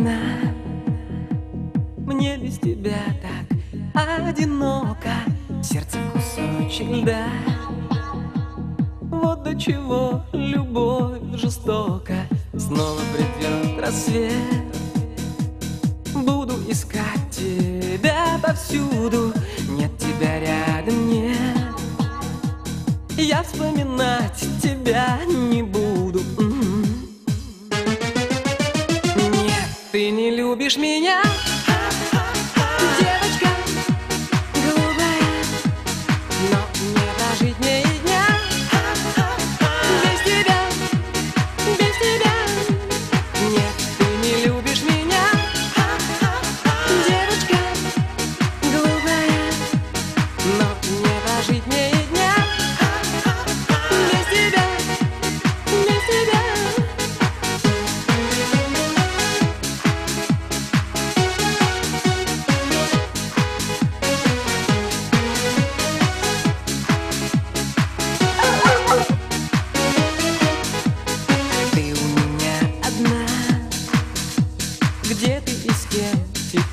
одна Мне без тебя так одиноко. Сердце кусочек льда Вот до чего любовь жестока. Снова придет рассвет. Буду искать тебя повсюду. Нет тебя рядом, нет. Я вспоминать тебя не буду. любишь меня?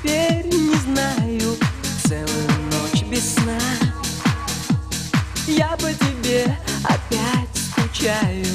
теперь не знаю. Целую ночь без сна. Я по тебе опять скучаю.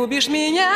любишь меня?